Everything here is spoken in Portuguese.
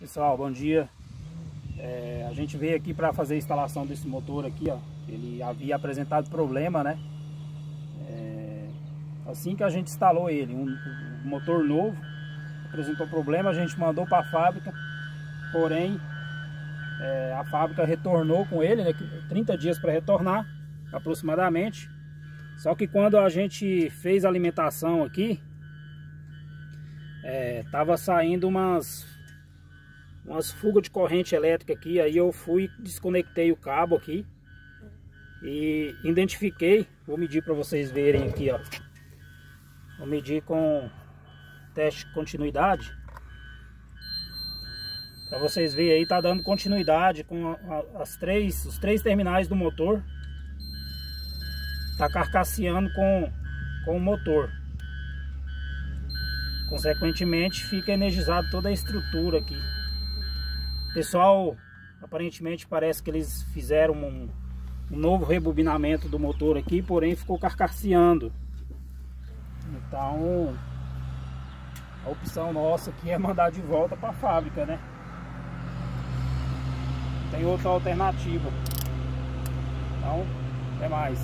Pessoal, bom dia. É, a gente veio aqui para fazer a instalação desse motor aqui, ó. Ele havia apresentado problema, né? É, assim que a gente instalou ele, um, um motor novo, apresentou problema, a gente mandou para a fábrica, porém é, a fábrica retornou com ele, né? 30 dias para retornar, aproximadamente. Só que quando a gente fez a alimentação aqui, é, tava saindo umas umas fugas de corrente elétrica aqui, aí eu fui, desconectei o cabo aqui e identifiquei, vou medir para vocês verem aqui, ó. Vou medir com teste de continuidade. Para vocês verem aí, tá dando continuidade com as três, os três terminais do motor. Tá carcasseando com, com o motor. Consequentemente, fica energizado toda a estrutura aqui. Pessoal, aparentemente parece que eles fizeram um, um novo rebobinamento do motor aqui, porém ficou carcasseando. Então, a opção nossa aqui é mandar de volta para a fábrica, né? Tem outra alternativa. Então, até mais.